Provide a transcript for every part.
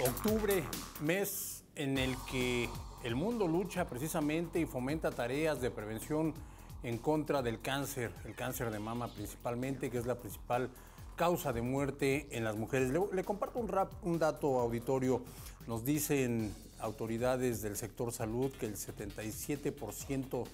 Octubre, mes en el que el mundo lucha precisamente y fomenta tareas de prevención en contra del cáncer, el cáncer de mama principalmente, que es la principal causa de muerte en las mujeres. Le, comparto un, rap, un dato auditorio. Nos dicen autoridades del sector salud que el 77%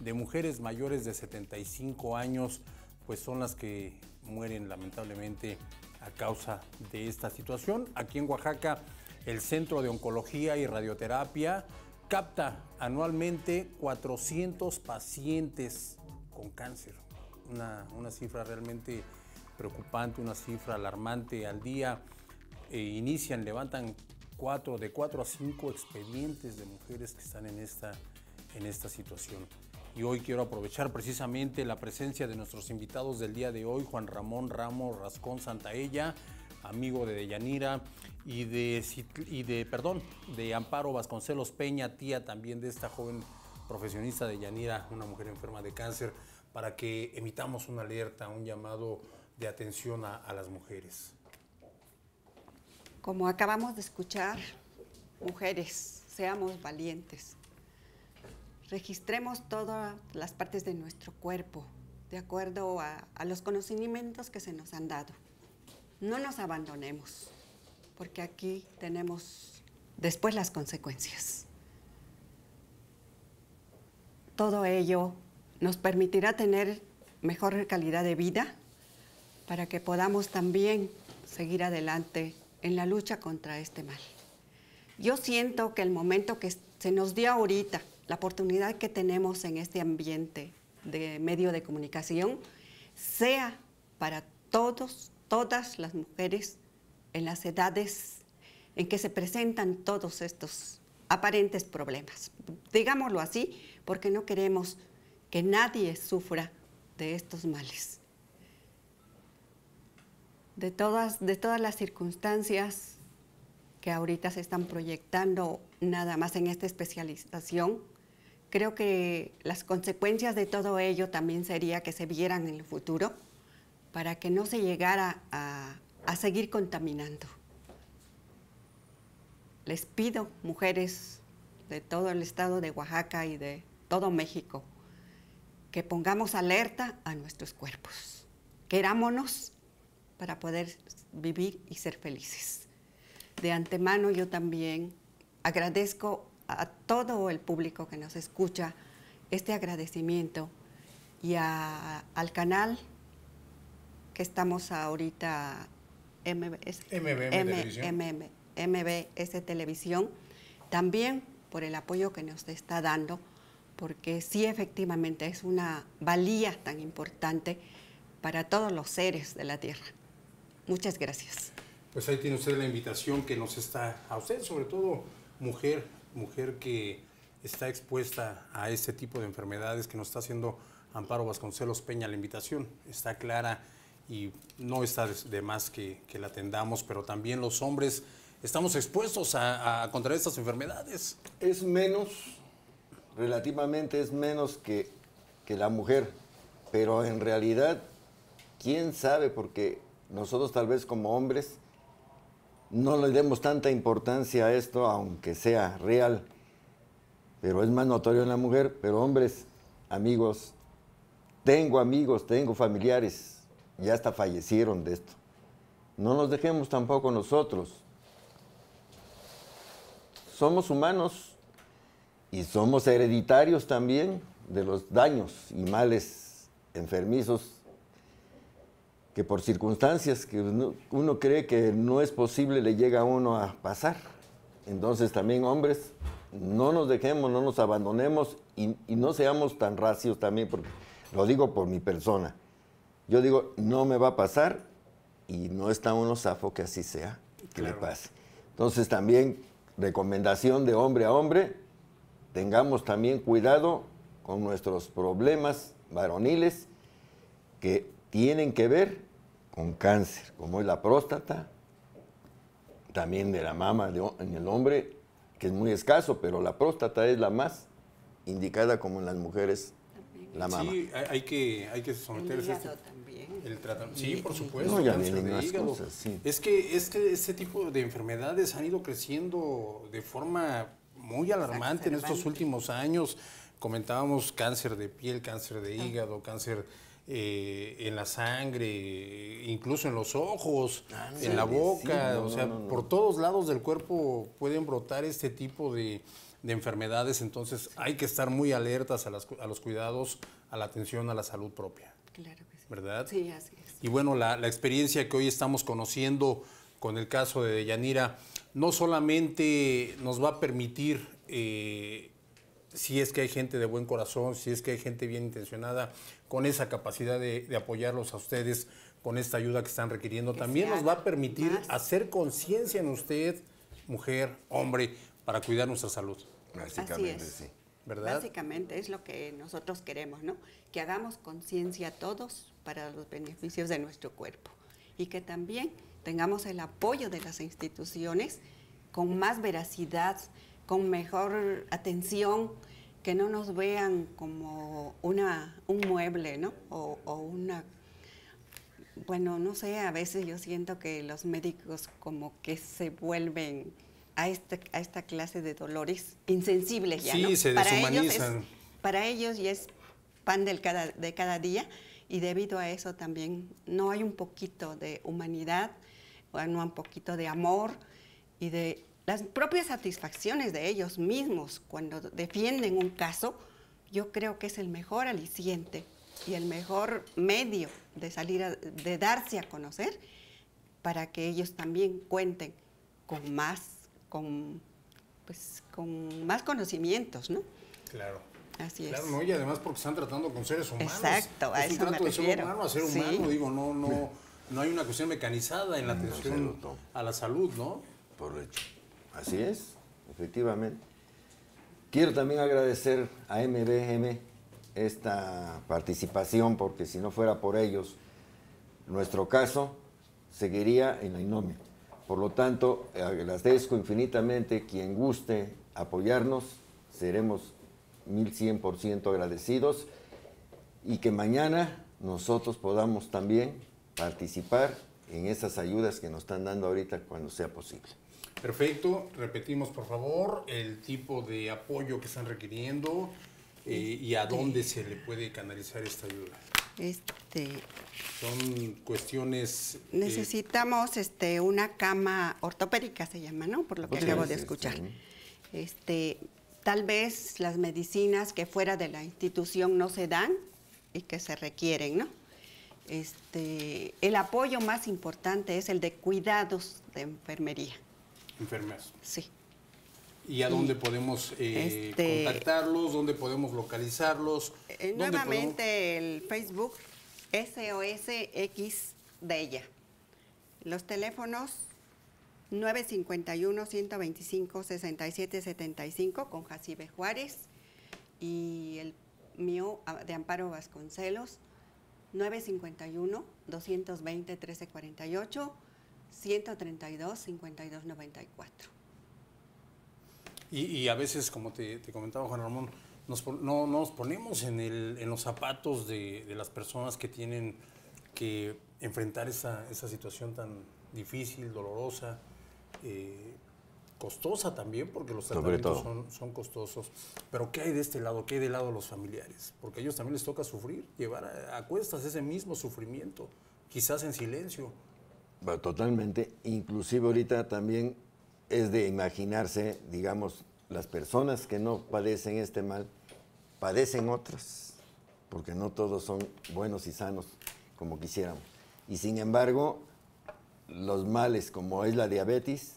de mujeres mayores de 75 años pues son las que mueren lamentablemente a causa de esta situación. Aquí en Oaxaca, el Centro de Oncología y Radioterapia capta anualmente 400 pacientes con cáncer. Una, cifra realmente preocupante, una cifra alarmante al día. E inician, levantan cuatro, de 4 a 5 expedientes de mujeres que están en esta, en esta situación y hoy quiero aprovechar precisamente la presencia de nuestros invitados del día de hoy, Juan Ramón Ramos Rascón Santaella, amigo de Deyanira, y de, y de, perdón, de Amparo Vasconcelos Peña, tía también de esta joven profesionista de Yanira, una mujer enferma de cáncer, para que emitamos una alerta, un llamado de atención a las mujeres. Como acabamos de escuchar, mujeres, seamos valientes registremos todas las partes de nuestro cuerpo de acuerdo a, los conocimientos que se nos han dado. No nos abandonemos, porque aquí tenemos después las consecuencias. Todo ello nos permitirá tener mejor calidad de vida para que podamos también seguir adelante en la lucha contra este mal. Yo siento que el momento que se nos dio ahorita la oportunidad que tenemos en este ambiente de medio de comunicación sea para todos, todas las mujeres en las edades en que se presentan todos estos aparentes problemas. Digámoslo así, porque no queremos que nadie sufra de estos males. De todas, de todas las circunstancias que ahorita se están proyectando nada más en esta especialización, Creo que las consecuencias de todo ello también sería que se vieran en el futuro para que no se llegara a, seguir contaminando. Les pido, mujeres de todo el estado de Oaxaca y de todo México, que pongamos alerta a nuestros cuerpos. Querámonos para poder vivir y ser felices. De antemano yo también agradezco a todo el público que nos escucha este agradecimiento y al canal que estamos ahorita, MBS, Televisión, también por el apoyo que nos está dando, porque sí efectivamente es una valía tan importante para todos los seres de la Tierra. Muchas gracias. Pues ahí tiene usted la invitación que nos está, a usted sobre todo, mujer, mujer que está expuesta a este tipo de enfermedades que nos está haciendo Amparo Vasconcelos Peña la invitación. Está clara y no está de más que, la atendamos, pero también los hombres estamos expuestos a, a contraer estas enfermedades. Es menos, relativamente es menos que, que la mujer, pero en realidad, quién sabe, porque nosotros tal vez como hombres no le demos tanta importancia a esto, aunque sea real, pero es más notorio en la mujer, pero hombres, amigos, tengo amigos, tengo familiares, ya hasta fallecieron de esto. No nos dejemos tampoco nosotros. Somos humanos y somos hereditarios también de los daños y males enfermizos que por circunstancias que uno, cree que no es posible le llega a uno a pasar. Entonces también hombres, no nos dejemos, no nos abandonemos y, no seamos tan racios también, porque lo digo por mi persona. Yo digo, no me va a pasar y no está uno zafo que así sea, que le pase. Entonces también recomendación de hombre a hombre, tengamos también cuidado con nuestros problemas varoniles que tienen que ver con cáncer, como es la próstata, también de la mama en el hombre, que es muy escaso, pero la próstata es la más indicada como en las mujeres la mama. Sí, hay que, hay que someterse. El hígado también. El tratamiento. Sí, por supuesto. No, ya vienen más hígado. cosas, sí. Es que este, este tipo de enfermedades han ido creciendo de forma muy alarmante en estos últimos años. Comentábamos cáncer de piel, cáncer de hígado, cáncer eh, en la sangre, incluso en los ojos, en la boca, sí, no, o sea, no, no, no. por todos lados del cuerpo pueden brotar este tipo de, de enfermedades, entonces hay que estar muy alertas a, las cu- a los cuidados, a la atención a la salud propia, Claro que sí. ¿verdad? Sí, así es. Y bueno, la, la experiencia que hoy estamos conociendo con el caso de Yanira no solamente nos va a permitir, eh, si es que hay gente de buen corazón, si es que hay gente bien intencionada, con esa capacidad de, de apoyarlos a ustedes con esta ayuda que están requiriendo, Que también nos va a permitir más. hacer conciencia en usted, mujer, hombre, para cuidar nuestra salud, Básicamente, es. sí. ¿verdad? Básicamente es lo que nosotros queremos, ¿no? Que hagamos conciencia todos para los beneficios de nuestro cuerpo y que también tengamos el apoyo de las instituciones con más veracidad, con mejor atención, que no nos vean como una, un mueble, ¿no? O, o una bueno, no sé, a veces yo siento que los médicos como que se vuelven a esta, a esta clase de dolores insensibles ya, Sí, ¿no? se Para ellos, es, para ellos ya es pan del cada, de cada día y debido a eso también no hay un poquito de humanidad, bueno, un poquito de amor y de las propias satisfacciones de ellos mismos cuando defienden un caso, yo creo que es el mejor aliciente y el mejor medio de salir, a- de darse a conocer para que ellos también cuenten con más, con, pues, con más conocimientos, ¿no? Claro. Así es. Claro, no, y además porque están tratando con seres humanos. Exacto, a es un eso me de ser humano a ser Sí. humano, digo, no, no, no hay una cuestión mecanizada en la atención absoluto. a la salud, ¿no? Por hecho. Así es, efectivamente. Quiero también agradecer a MBM esta participación, porque si no fuera por ellos, nuestro caso seguiría en la inomia. Por lo tanto, agradezco infinitamente quien guste apoyarnos, seremos 1100% agradecidos y que mañana nosotros podamos también participar en esas ayudas que nos están dando ahorita cuando sea posible. Perfecto, repetimos por favor el tipo de apoyo que están requiriendo eh, y a dónde se le puede canalizar esta ayuda. Este, Son cuestiones... eh, necesitamos este, una cama ortopédica, se llama, ¿no? Por lo que acabo de escuchar. Este, tal vez las medicinas que fuera de la institución no se dan y que se requieren, ¿no? Este, el apoyo más importante es el de cuidados de enfermería, enfermeras. sí. ¿Y a dónde podemos eh, Este- contactarlos? ¿Dónde podemos localizarlos? Eh, ¿Dónde nuevamente el Facebook SOSX de ella. Los teléfonos 951-125-6775 con Jacibe Juárez y el mío ah, de Amparo Vasconcelos 951-220-1348 132-5294. Y, y a veces, como te, te comentaba Juan Ramón, nos, no nos ponemos en, el- en los zapatos de, de las personas que tienen que enfrentar esa, esa situación tan difícil, dolorosa, eh, costosa también, porque los tratamientos son, son costosos. Pero ¿qué hay de este lado? ¿Qué hay del lado de los familiares? Porque a ellos también les toca sufrir, llevar a, a cuestas ese mismo sufrimiento, quizás en silencio. Totalmente. Inclusive ahorita también es de imaginarse, digamos, las personas que no padecen este mal, padecen otras, porque no todos son buenos y sanos como quisiéramos. Y sin embargo, los males como es la diabetes,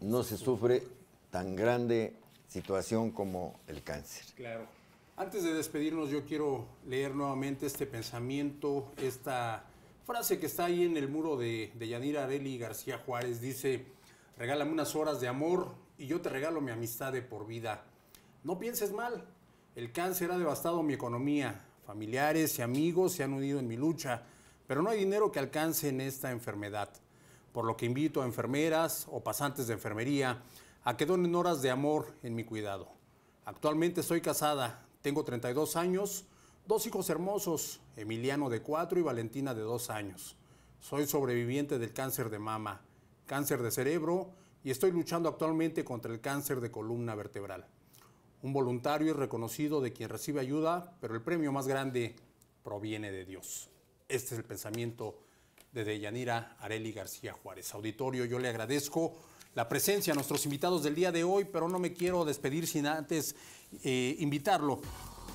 no se sufre tan grande situación como el cáncer. Claro. Antes de despedirnos, yo quiero leer nuevamente este pensamiento, esta frase que está ahí en el muro de, de Yanira Areli García Juárez. Dice, regálame unas horas de amor y yo te regalo mi amistad de por vida. No pienses mal, el cáncer ha devastado mi economía. Familiares y amigos se han unido en mi lucha, pero no hay dinero que alcance en esta enfermedad. Por lo que invito a enfermeras o pasantes de enfermería a que donen horas de amor en mi cuidado. Actualmente estoy casada, tengo 32 años, Dos hijos hermosos, Emiliano de cuatro y Valentina de dos años. Soy sobreviviente del cáncer de mama, cáncer de cerebro y estoy luchando actualmente contra el cáncer de columna vertebral. Un voluntario y reconocido de quien recibe ayuda, pero el premio más grande proviene de Dios. Este es el pensamiento de Deyanira Areli García Juárez. Auditorio, yo le agradezco la presencia a nuestros invitados del día de hoy, pero no me quiero despedir sin antes eh, invitarlo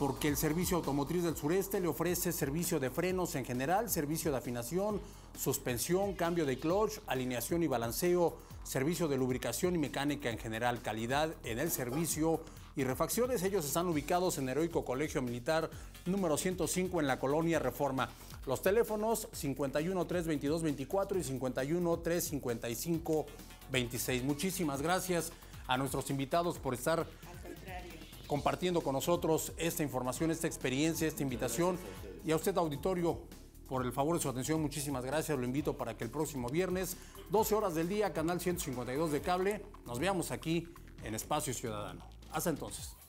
porque el Servicio Automotriz del Sureste le ofrece servicio de frenos en general, servicio de afinación, suspensión, cambio de clutch, alineación y balanceo, servicio de lubricación y mecánica en general, calidad en el servicio y refacciones. Ellos están ubicados en Heroico Colegio Militar número 105 en la colonia Reforma. Los teléfonos 51 322 24 y 51 355 26. Muchísimas gracias a nuestros invitados por estar compartiendo con nosotros esta información, esta experiencia, esta invitación. Y a usted, auditorio, por el favor de su atención, muchísimas gracias. Lo invito para que el próximo viernes, 12 horas del día, canal 152 de cable, nos veamos aquí en Espacio Ciudadano. Hasta entonces.